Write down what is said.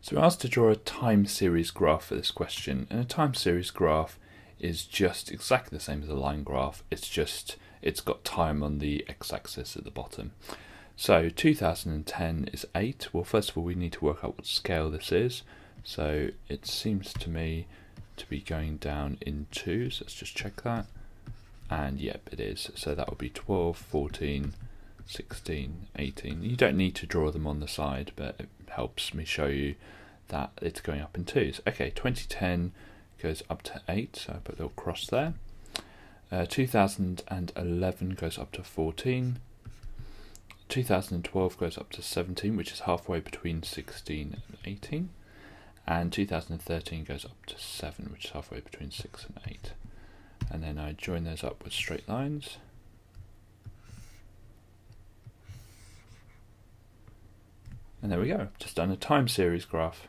So we're asked to draw a time series graph for this question, and a time series graph is just exactly the same as a line graph, it's just it's got time on the x-axis at the bottom. So 2010 is 8. Well, first of all, we need to work out what scale this is. So it seems to me to be going down in twos. Let's just check that. And yep, it is. So that would be 12, 14, 16, 18. You don't need to draw them on the side, but it helps me show you that it's going up in twos. Okay, 2010 goes up to 8, so I put a little cross there. Uh, 2011 goes up to 14. 2012 goes up to 17, which is halfway between 16 and 18. And 2013 goes up to 7, which is halfway between 6 and 8. And then I join those up with straight lines. And there we go, just done a time series graph.